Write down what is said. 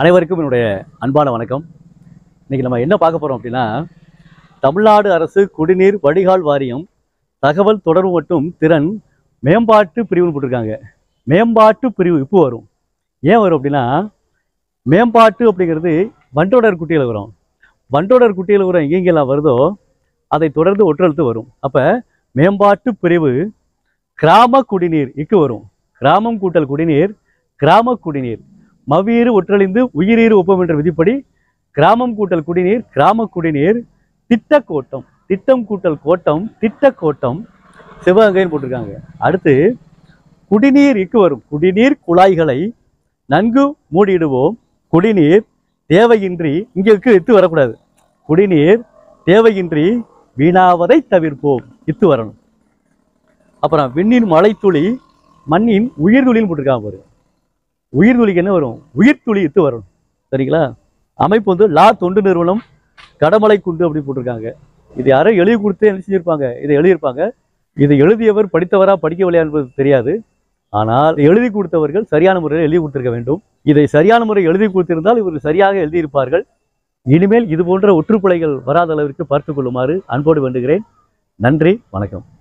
அனைவருக்கும் என்னுடைய அன்பான வணக்கம். இன்றைக்கி நம்ம என்ன பார்க்க போகிறோம் அப்படின்னா தமிழ்நாடு அரசு குடிநீர் வடிகால் வாரியம் தகவல் தொடர்பு மற்றும் திறன் மேம்பாட்டு பிரிவுன்னு போட்டிருக்காங்க. மேம்பாட்டு பிரிவு இப்போ வரும். ஏன் வரும் அப்படின்னா மேம்பாட்டு அப்படிங்கிறது வண்டோடர் குட்டியில் வரும். வண்டோடர் குட்டியில் வரும் எங்கெங்கெல்லாம் வருதோ அதை தொடர்ந்து ஒற்றெழுத்து வரும். அப்போ மேம்பாட்டு பிரிவு கிராம குடிநீர் இக்கு வரும். கிராமம் கூட்டல் குடிநீர் கிராம குடிநீர். மவியீறு ஒற்றழிந்து உயிரீறு ஒப்பம் என்ற விதிப்படி கிராமம் கூட்டல் குடிநீர் கிராம குடிநீர் திட்டக்கோட்டம். திட்டம் கூட்டல் கோட்டம் திட்டக்கோட்டம். சிவகங்கைன்னு போட்டிருக்காங்க. அடுத்து குடிநீர் இக்கு வரும். குடிநீர் குழாய்களை நன்கு மூடிடுவோம். குடிநீர் தேவையின்றி இங்கிருக்கு இத்து வரக்கூடாது. குடிநீர் தேவையின்றி வீணாவதை தவிர்ப்போம். இத்து வரணும். அப்புறம் விண்ணின் மலைத்துளி மண்ணின் உயிர்துளின்னு போட்டிருக்காங்க உயிர் துளிக்கு என்ன வரும்? உயிர்த்துளி இத்து வரும். சரிங்களா? அமைப்பு வந்து லா தொண்டு நிறுவனம் கடமலை குண்டு அப்படி போட்டிருக்காங்க. இது யாரோ எழுதி கொடுத்து என்ன செஞ்சிருப்பாங்க. இதை எழுதியிருப்பாங்க. இதை எழுதியவர் படித்தவரா படிக்கவில்லையா என்பது தெரியாது. ஆனால் எழுதி கொடுத்தவர்கள் சரியான முறையில் எழுதி கொடுத்திருக்க வேண்டும். இதை சரியான முறை எழுதி கொடுத்திருந்தால் இவர்கள் சரியாக எழுதியிருப்பார்கள். இனிமேல் இது போன்ற ஒற்றுப்பிழைகள் வராத அளவிற்கு பார்த்துக் கொள்ளுமாறு அன்போடு வேண்டுகிறேன். நன்றி வணக்கம்.